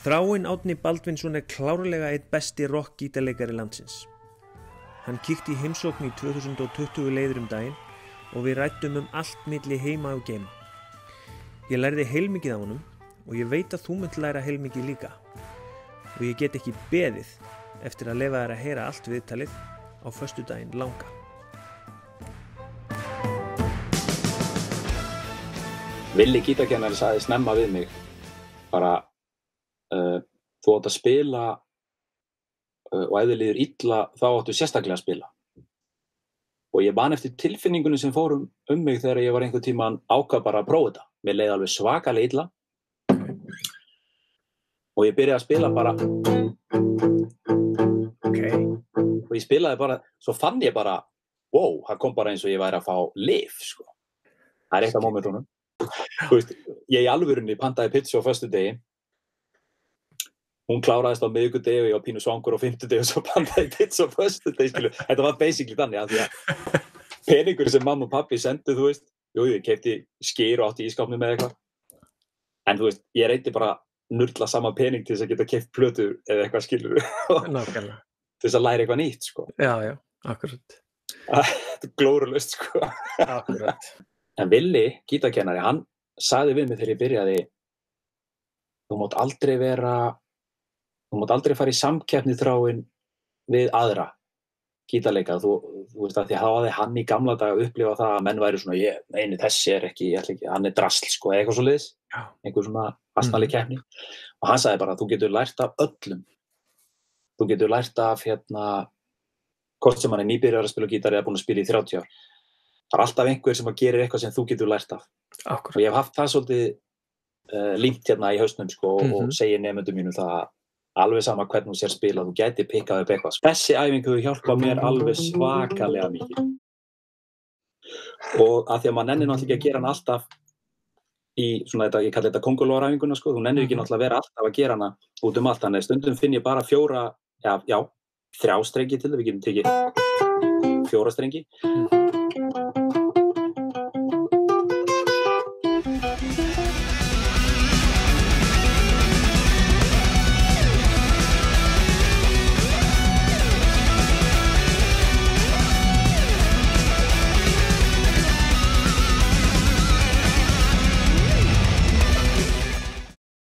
Þráinn Átni Baldvinsson er klárlega eitt besti rock-gítarleikari landsins. Hann kíkti í heimsókn í 2020 leiður um daginn og við rættum um allt milli heima og geima. Ég lærði heilmikið á honum og ég veit að þú mynd læra heilmikið líka. Og ég get ekki beðið eftir að lefa þær að heyra allt viðtalið á förstu daginn langa. Villi gítarkennari sagði snemma við mig bara uh, þú átt að spila uh, og ef þið liður illa þá áttu sérstaklega að spila. Og ég man eftir tilfinningunum sem fórum um mig þegar ég var einhver tíma ákvað bara að prófa þetta. Mér leiði alveg svakalega illa. Og ég byrjaði að spila bara. Okay. og ég spilaði bara, svo fann ég bara wow, það kom bara eins og ég væri að fá lif sko. það er eitt af veist, ég í alvörunni pantaði pizza á föstu degi hún kláraðist á miðugudegi og ég var pínu svangur á fymtudegi og svo pantaði ég pizza á föstu degi skilu. þetta var basically þannig að því að peningur sem mamma og pappi sendu þú veist, jú, ég kefti skýr og átti í skápni með eitthvað en þú veist, ég reyti bara nurla sama pening til þess að geta keft plötu eða eitthvað skilur Nákvæmlega. til þess að læra eitthvað nýtt sko. Já, já, akkurat. þetta er glórulust sko. akkurat. en Willi, gítarkennari, hann sagði við mig þegar ég byrjaði þú mátt aldrei vera þú mátt aldrei fara í samkeppni þráin við aðra gítarleika, þú, þú veist að því hafaði hann í gamla dag að upplifa það að menn væri svona, ég, einu þessi er ekki, ég ætla ekki hann er drasl sko, eða eitthvað svo Já. einhver svona astnali keppni. Og hann sagði bara, þú getur lært af öllum. Þú getur lært af hérna hvort sem hann er nýbyrjar að spila gítar eða búin að spila í 30 ár. Það er alltaf einhver sem að gerir eitthvað sem þú getur lært af. Og Akkurat. ég hef haft það svolítið uh, límt hérna í hausnum sko, Mhm. og segir nefndum mínum það að alveg sama hvernig þú sér spila þú gæti pikkað upp eitthvað. Þessi æfingu hjálpa mér alveg svakalega mikið. Og að því að maður nennir náttúrulega ekki að gera hann alltaf í svona þetta, ég kalli þetta kongolóræfinguna sko, þú nennir ekki Mhm. náttúrulega að vera alltaf að gera hana út um allt, þannig að stundum finn ég bara fjóra já, já, þrjá strengi til það, við getum tekið fjóra strengi. Mhm.